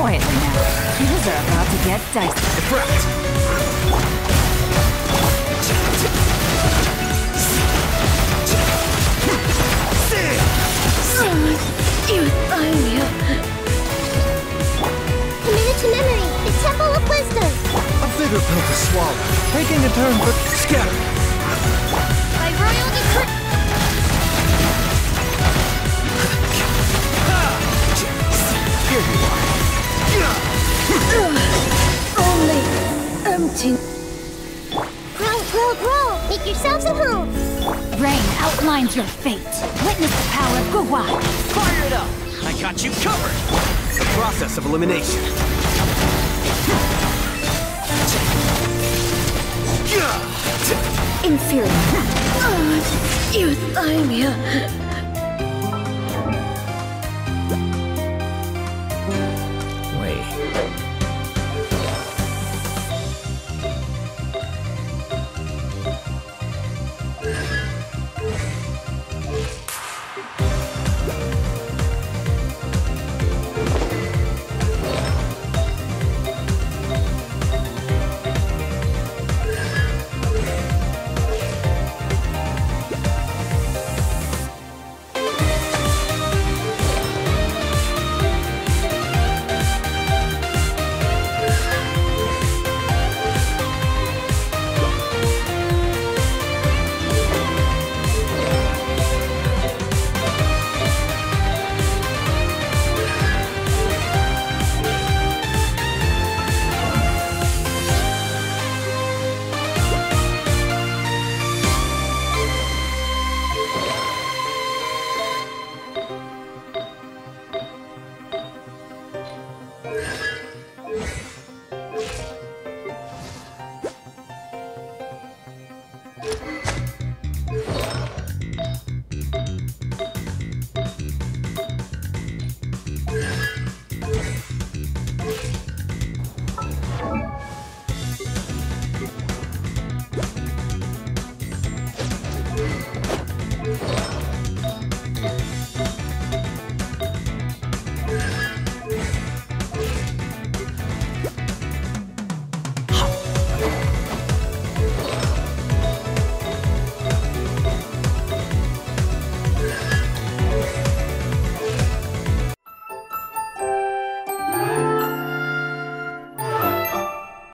are about to get dicey. Deflect! Committed to memory, the Temple of Wisdom. A bitter pill to swallow. Taking a turn but scatter. Empty. Grow, grow, grow. Make yourselves at home. Rain outlines your fate. Witness the power of Guhua. Fire it up! I got you covered! The process of elimination. Inferior. Euthymia. Wait. you